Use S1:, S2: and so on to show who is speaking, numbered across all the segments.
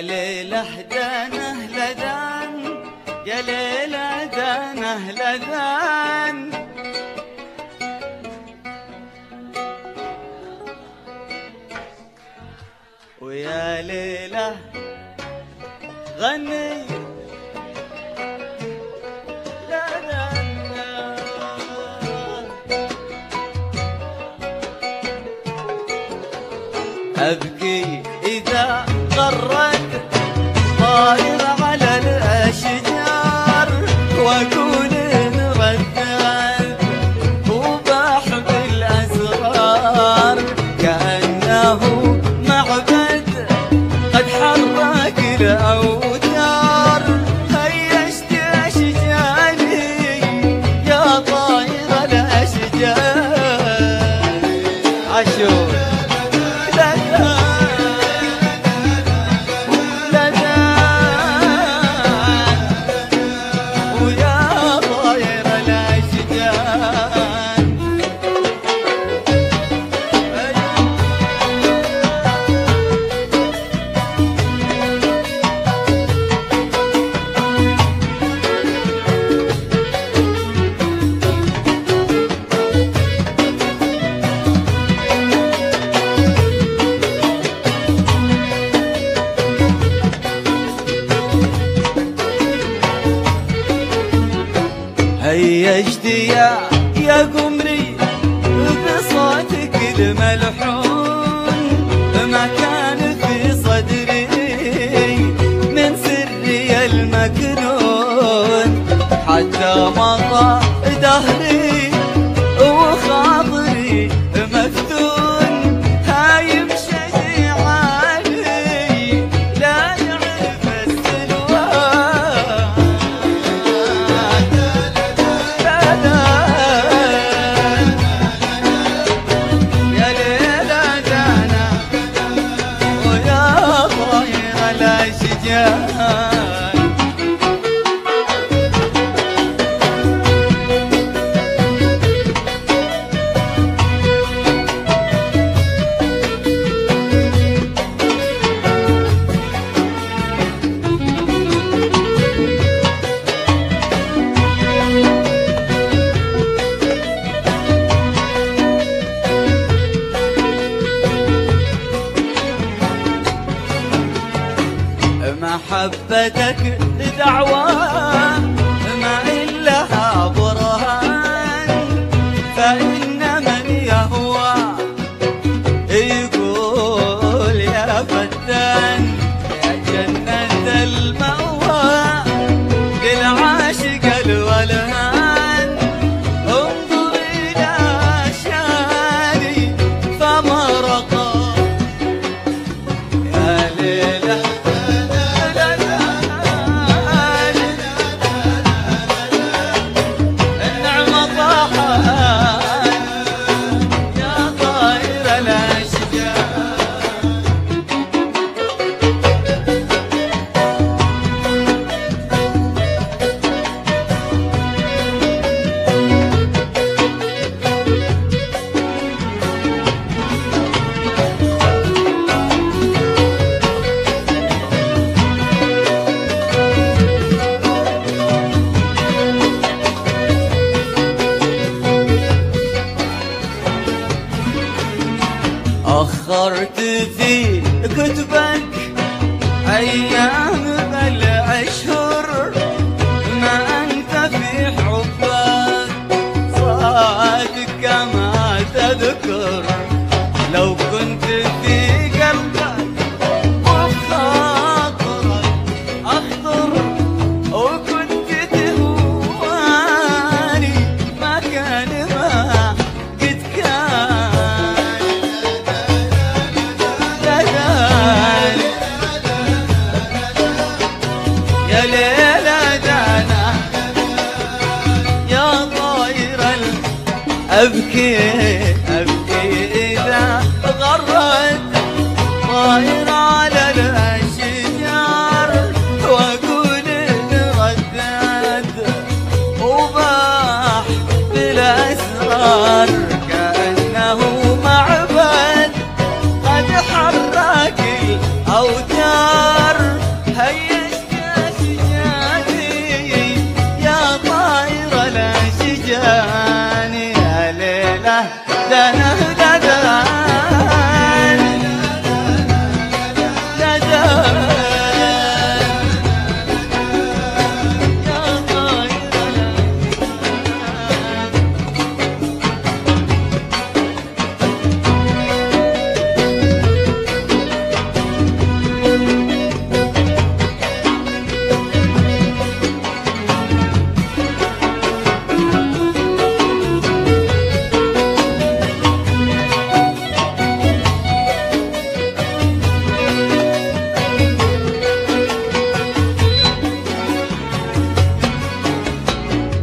S1: يا ليلة حدانا لذان يا ليلة دانا لذان ويا ليلة غني. أبكي إذا غرك طاير على الأرض محبتك دعوات أخرت في كتبك أيام بل أشهر ما أنت في حبك صادق كما تذكر. أبكي.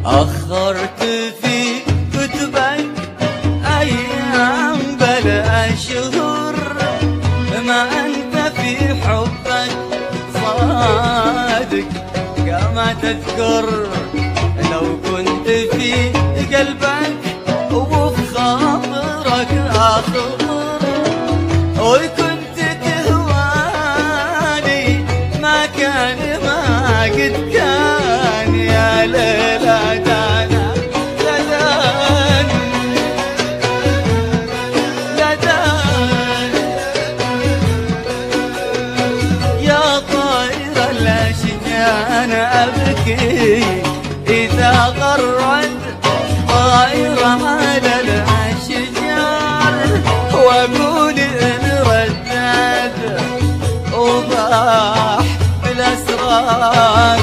S1: أخرت في كتبك أيام بل أشهر ما أنت في حبك صادق كما تذكر لو كنت في قلبك أبكي إذا غرد طائرة على الأشجار. وأقول إن ردت وضاح بالأسرار